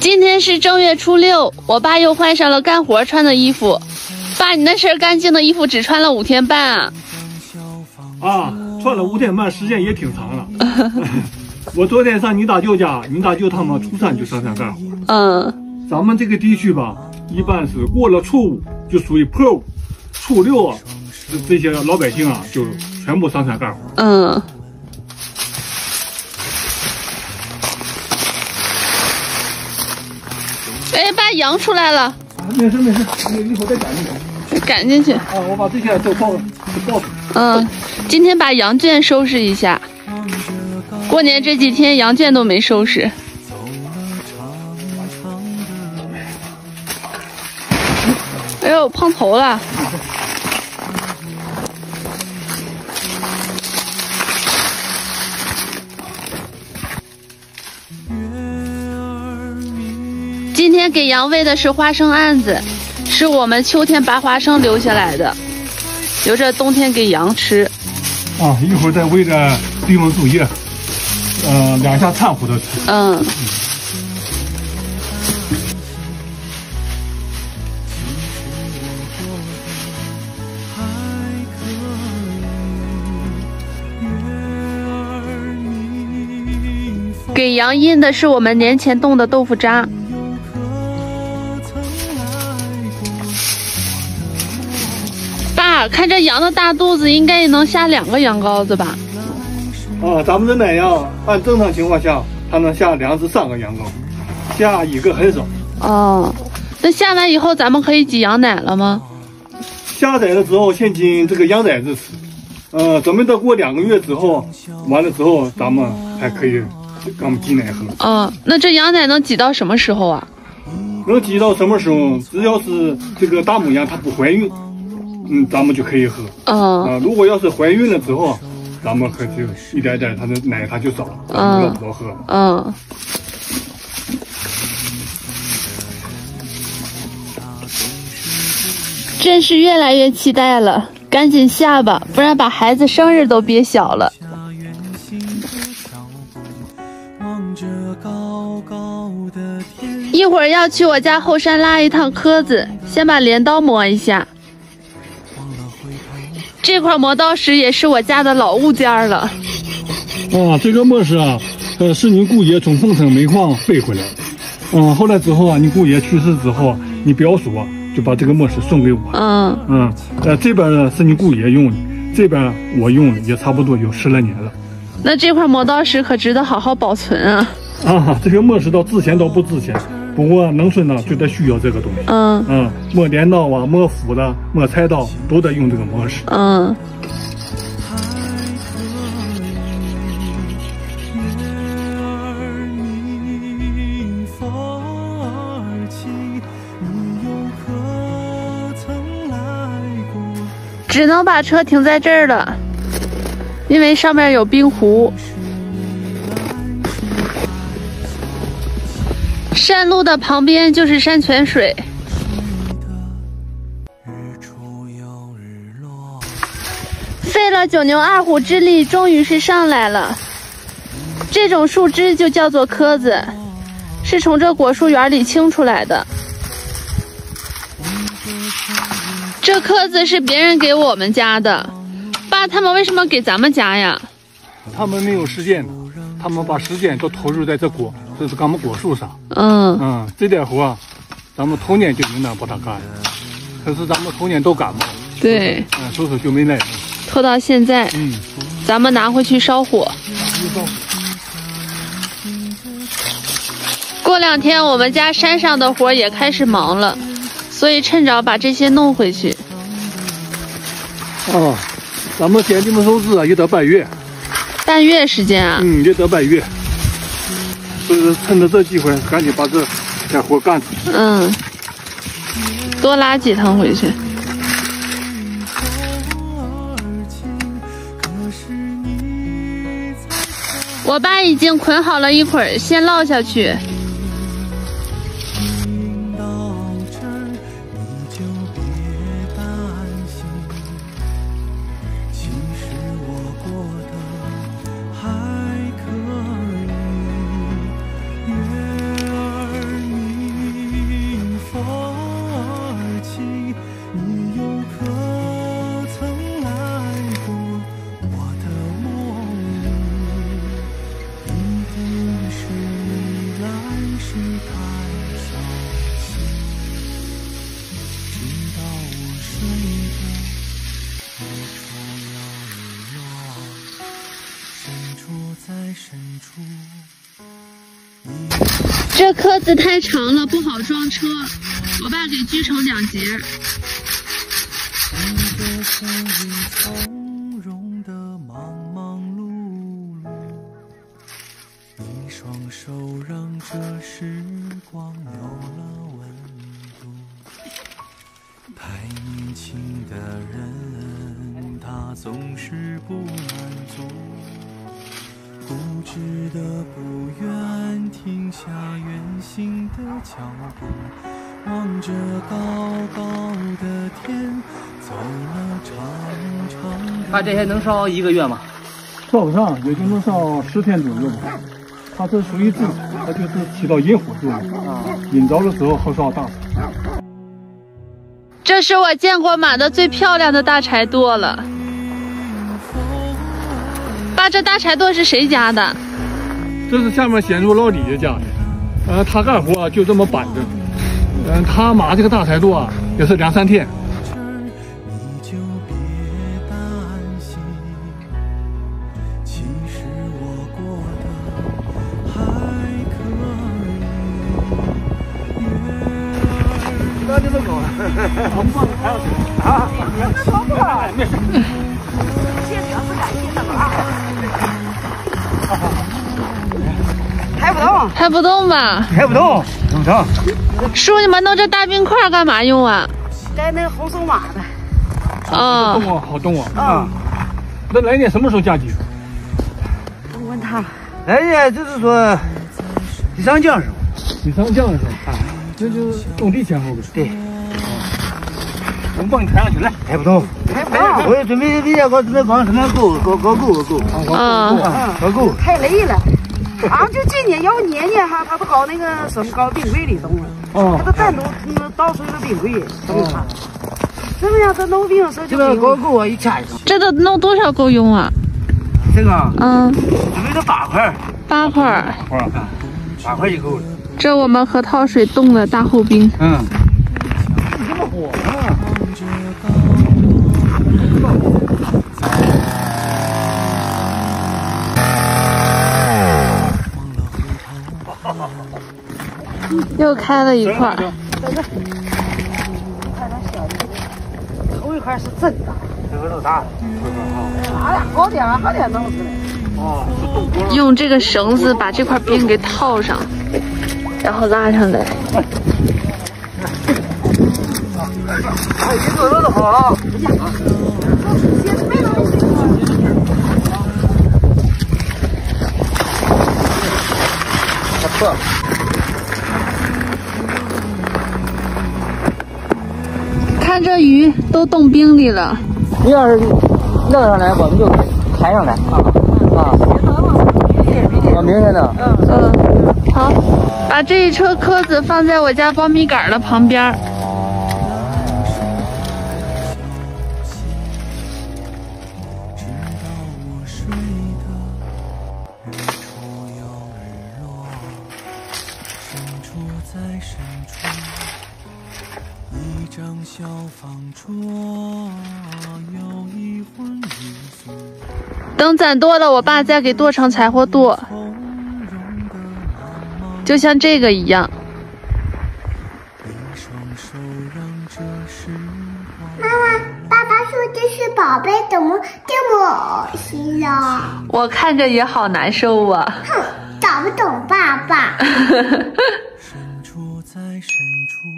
今天是正月初六，我爸又换上了干活穿的衣服。爸，你那身干净的衣服只穿了五天半啊？啊，穿了五天半，时间也挺长了。我昨天上你大舅家，你大舅他们初三就上山干活。嗯，咱们这个地区吧，一般是过了初五就属于破五，初六啊，这这些老百姓啊就全部上山干活。嗯。羊出来了。没事没事，你一会儿再赶进去。赶进去。啊，我把这些都抱了抱了。嗯，今天把羊圈收拾一下。过年这几天羊圈都没收拾。哎呦，碰头了。天给羊喂的是花生案子，是我们秋天拔花生留下来的，留着冬天给羊吃。啊，一会儿再喂点地蒙树叶，嗯，两下掺和着吃。嗯。给羊印的是我们年前冻的豆腐渣。看这羊的大肚子，应该也能下两个羊羔子吧？啊，咱们的奶羊按正常情况下，它能下两至三个羊羔，下一个很少。哦，那下完以后，咱们可以挤羊奶了吗？下崽的时候，先进这个羊崽子吃。呃，准备到过两个月之后，完了之后，咱们还可以给他们挤奶喝。哦，那这羊奶能挤到什么时候啊？能挤到什么时候？只要是这个大母羊它不怀孕。嗯，咱们就可以喝。嗯啊，如果要是怀孕了之后，咱们可就一点点，它的奶它就少，咱们就多喝。嗯。真是越来越期待了，赶紧下吧，不然把孩子生日都憋小了。一会儿要去我家后山拉一趟磕子，先把镰刀磨一下。这块磨刀石也是我家的老物件了。啊，这个磨石啊，呃，是你姑爷从凤城煤矿背回来的。嗯，后来之后啊，你姑爷去世之后，你表叔啊就把这个磨石送给我。嗯嗯，呃，这边呢是你姑爷用的，这边我用的也差不多有十来年了。那这块磨刀石可值得好好保存啊。啊，这个磨石到值钱都不值钱。不过农村呢就得需要这个东西，嗯嗯，磨镰刀啊，磨斧子，磨菜刀都得用这个模式，嗯。只能把车停在这儿了，因为上面有冰湖。山路的旁边就是山泉水。费了九牛二虎之力，终于是上来了。这种树枝就叫做柯子，是从这果树园里清出来的。这棵子是别人给我们家的，爸，他们为什么给咱们家呀？他们没有时间，他们把时间都投入在这果。这是咱们果树上，嗯嗯，这点活，咱们头年就应当把它干。可是咱们头年都感冒，对，嗯，所以就没来。拖到现在，嗯，咱们拿回去烧火。过两天我们家山上的活也开始忙了，所以趁早把这些弄回去。哦，咱们捡地么收枝啊，也得半月。半月时间啊？嗯，也得半月。就是趁着这机会，赶紧把这点活干出去。嗯，多拉几趟回去。我爸已经捆好了一捆，先落下去。这棵子太长了，不好装车，我爸给锯成两截。总是不满足，固执的不愿停下远行的脚步，望着高高的天，走了长长。他这些能烧一个月吗？烧不上，也就能烧十天左右吧。它这属于正它就是起到引火作用，引着的时候好烧大这是我见过码的最漂亮的大柴垛了。爸，这大柴垛是谁家的？这是下面闲住老李家的，呃，他干活就这么板着，嗯，他码这个大柴垛啊，也是两三天。不动，抬不动吧？抬不动，怎么着。叔，你们弄这大冰块干嘛用啊？带那个红松马的。啊，动啊，好动啊。啊。那来年什么时候嫁鸡？我问他。来年就是说，地上浆时候。地上浆的时候。啊。那就种地前后呗。对。我们帮你抬上去，来。抬不动。抬不动。我也准备，明天我准备搞什么钩？搞搞钩，钩。啊。搞钩。太累了。啊，就今年要年年哈，他都搞那个什么搞冰柜里冻了。哦。他都单独那倒出一个冰柜冻它。怎么样？他弄冰时候就搞钩啊，一掐就。这都弄多少够用啊？这个？嗯。准备个八块。八块。八块。八块就够了。这我们核桃水冻的大厚冰。嗯。又开了一块。头一块是真大，这个都大。哎呀，好点好点弄出来。哦。用这个绳子把这块冰给套上，然后拉上来。哎，你做的好啊！不错。鱼都冻冰里了。你要是弄上来，我们就抬上来啊啊！我明天呢？嗯嗯，好，把这一车壳子放在我家苞米杆的旁边。等攒多了，我爸再给剁成柴火垛，就像这个一样。妈妈，爸爸说这是宝贝，怎么这么恶心呀？我看着也好难受啊。哼，找不懂爸爸。